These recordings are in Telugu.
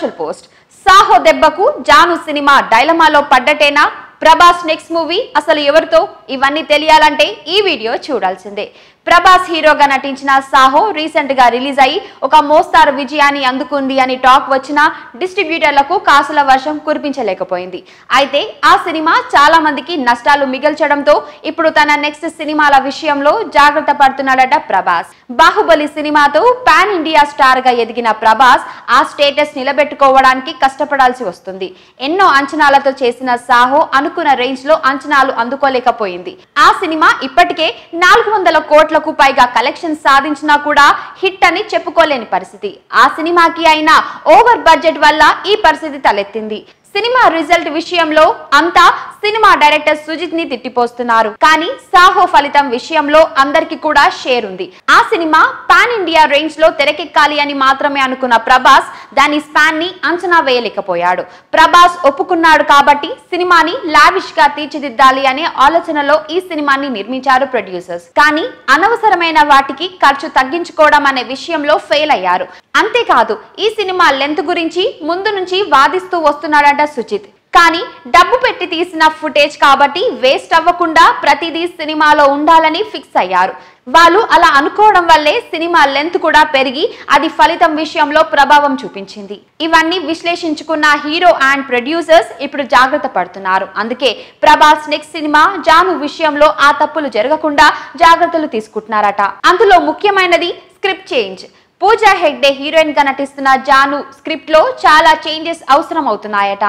Social post. సాహో దెబ్బకు జాను సినిమా డైలమాలో పడ్డటేనా? Prabhas next movie? అసలు ఎవరితో? ఇవన్నీ తెలియాలంటే ఈ వీడియో చూడాల్సిందే. ప్రభాస్ హీరోగా నటించిన సాహో రీసెంట్గా రిలీజ్ అయి ఒక మోస్తారు విజయాన్ని అందుకుంది అని టాక్ వచ్చినా డిస్ట్రిబ్యూటర్లకు కాసుల వర్షం కురిపించలేకపోయింది. అయితే ఆ సినిమా చాలా మందికి నష్టాలు మిగల్చడంతో ఇప్పుడు తన నెక్స్ట్ సినిమాల విషయంలో జాగ్రత్త పడుతున్నాడట ప్రభాస్. బాహుబలి సినిమాతో పాన్ ఇండియా స్టార్గా ఎదిగిన ప్రభాస్ ఆ స్టేటస్ నిలబెట్టుకోవడానికి కష్టపడాల్సి వస్తుంది. ఎన్నో అంచనాలతో చేసిన సాహో అనుకున్న రేంజ్లో అంచనాలు అందుకోలేకపోయింది. ఆ సినిమా ఇప్పటికే నాలుగు వందల కోట్ల కోట్లకు పైగా కలెక్షన్ సాధించినా కూడా హిట్ అని చెప్పుకోలేని పరిస్థితి. ఆ సినిమాకి అయినా ఓవర్ బడ్జెట్ వల్ల ఈ పరిస్థితి తలెత్తింది. సినిమా రిజల్ట్ విషయంలో అంతా సినిమా డైరెక్టర్ సుజిత్ని తిట్టిపోస్తున్నారు. కానీ సాహో ఫలితం విషయంలో అందరికి కూడా షేర్ ఉంది. ఆ సినిమా పాన్ ఇండియా రేంజ్లో తెరకెక్కాలి అని మాత్రమే అనుకున్న ప్రభాస్ దాని స్పాన్ని అంచనా వేయలేకపోయాడు. ప్రభాస్ ఒప్పుకున్నాడు కాబట్టి సినిమాని లావిష్గా తీర్చిదిద్దాలి అనే ఆలోచనలో ఈ సినిమాని నిర్మించారు ప్రొడ్యూసర్స్. కానీ అనవసరమైన వాటికి ఖర్చు తగ్గించుకోవడం అనే విషయంలో ఫెయిల్ అయ్యారు. అంతేకాదు ఈ సినిమా లెంత్ గురించి ముందు నుంచి వాదిస్తూ వస్తున్నాడట సుచిత్ కానీ డబ్బు పెట్టి తీసిన ఫుటేజ్ కాబట్టి వేస్ట్ అవ్వకుండా ప్రతిదీ సినిమాలో ఉండాలని ఫిక్స్ అయ్యారు. వాళ్ళు అలా అనుకోవడం వల్లే సినిమా లెంత్ కూడా పెరిగి అది ఫలితం విషయంలో ప్రభావం చూపించింది. ఇవన్నీ విశ్లేషించుకున్న హీరో అండ్ ప్రొడ్యూసర్స్ ఇప్పుడు జాగ్రత్త పడుతున్నారు. అందుకే ప్రభాస్ నెక్స్ట్ సినిమా జాను విషయంలో ఆ తప్పులు జరగకుండా జాగ్రత్తలు తీసుకుంటున్నారట. అందులో ముఖ్యమైనది స్క్రిప్ట్ చేంజ్. పూజా హెగ్డే హీరోయిన్గా నటిస్తున్న జాను స్క్రిప్ట్లో చాలా చేంజెస్ అవసరం అవుతున్నాయట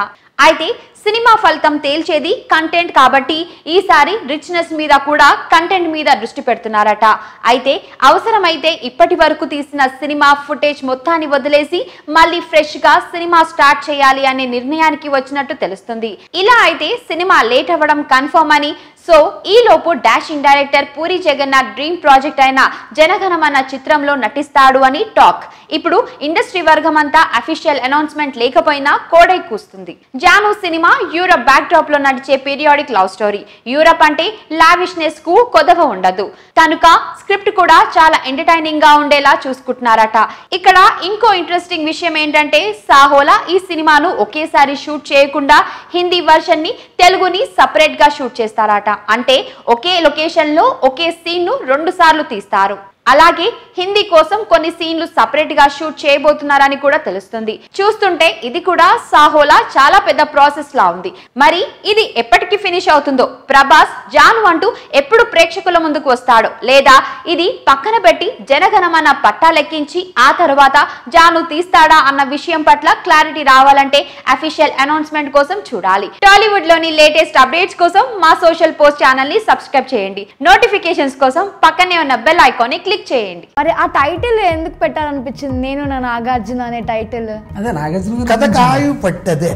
అయితే సినిమా ఫలితం తేల్చేది కంటెంట్ కాబట్టి ఈసారి రిచ్నెస్ మీద కూడా కంటెంట్ మీద దృష్టి పెడుతున్నారట. అయితే అవసరమైతే ఇప్పటి వరకు తీసిన సినిమా ఫుటేజ్ మొత్తాన్ని వదిలేసి మళ్ళీ ఫ్రెష్గా సినిమా స్టార్ట్ చేయాలి అనే నిర్ణయానికి వచ్చినట్టు తెలుస్తుంది. ఇలా అయితే సినిమా లేట్ అవ్వడం కన్ఫర్మ్ అని సో ఈ లోపు dashing director Puri Jagannadh dream project అయిన జనగణమన చిత్రంలో నటిస్తాడు అని టాక్. ఇప్పుడు ఇండస్ట్రీ వర్గం అంతా అఫీషియల్ అనౌన్స్మెంట్ లేకపోయినా కోడై కూస్తుంది. జాను సినిమా యూరప్ బ్యాక్ డ్రాప్లో నడిచే పీరియాడిక్ లవ్ స్టోరీ. యూరప్ అంటే లావిష్నెస్కు కొదవ ఉండదు. కనుక స్క్రిప్ట్ కూడా చాలా ఎంటర్టైనింగ్గా ఉండేలా చూసుకుంటున్నారట. ఇక్కడ ఇంకో ఇంట్రెస్టింగ్ విషయం ఏంటంటే సాహోలా ఈ సినిమాను ఒకేసారి షూట్ చేయకుండా హిందీ వర్షన్ని తెలుగుని సపరేట్గా షూట్ చేస్తారట. అంటే ఒకే లొకేషన్లో ఒకే సీన్ను రెండు సార్లు తీస్తారు. అలాగే హిందీ కోసం కొన్ని సీన్లు సపరేట్గా షూట్ చేయబోతున్నారని కూడా తెలుస్తుంది. చూస్తుంటే ఇది కూడా సాహోలా చాలా పెద్ద ప్రాసెస్ లా ఉంది. మరి ఇది ఎప్పటికి ఫినిష్ అవుతుందో? ప్రభాస్ జాను అంటూ ఎప్పుడు ప్రేక్షకుల ముందుకు వస్తాడో? లేదా ఇది పక్కన పెట్టి జనగణమన పట్టాలెక్కించి ఆ తర్వాత జాను తీస్తాడా అన్న విషయం పట్ల క్లారిటీ రావాలంటే అఫీషియల్ అనౌన్స్మెంట్ కోసం చూడాలి. టాలీవుడ్లోని లేటెస్ట్ అప్డేట్స్ కోసం మా సోషల్ పోస్ట్ ఛానల్ని సబ్స్క్రైబ్ చేయండి. నోటిఫికేషన్స్ కోసం పక్కనే ఉన్న బెల్ ఐకాన్ని క్లిక్ చేయండి. మరి ఆ టైటిల్ ఎందుకు పెట్టాలనిపించింది? నేను నా నాగార్జున అనే టైటిల్ అదే నాగార్జున కథ కాయు పట్టదే.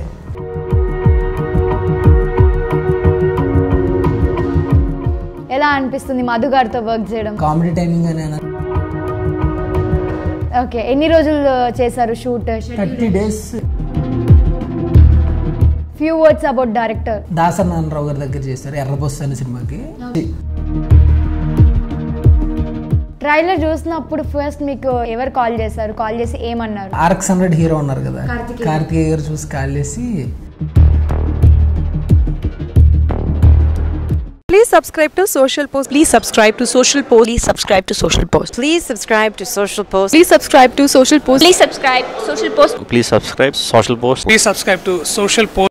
ఎలా అనిపిస్తుంది మధు గారితో వర్క్ చేయడం? కామెడీ టైమింగ్ అని అన్నారు ఓకే ఎన్ని రోజులు చేశారు shoot thirty days. Few words about director Dasari నాన్నరావు గారి దగ్గర చేశారు ఎర్రబొస్సు అనే సినిమాకి. ట్రైలర్ చూసినప్పుడు ఫస్ట్ మీకు ఎవరు కాల్ చేశారు కాల్ చేసి ఏమన్నారు ఆర్ఎక్స్ హండ్రెడ్ హీరో ఉన్నారు కదా కార్తికేయ గారు చూసి కాల్ చేసి Please subscribe to Social Post. Please subscribe to Social Post. Please subscribe to Social Post. Please subscribe to Social Post. Please subscribe to Social Post. Please subscribe Social Post. Please subscribe Social Post. Please subscribe to Social Post.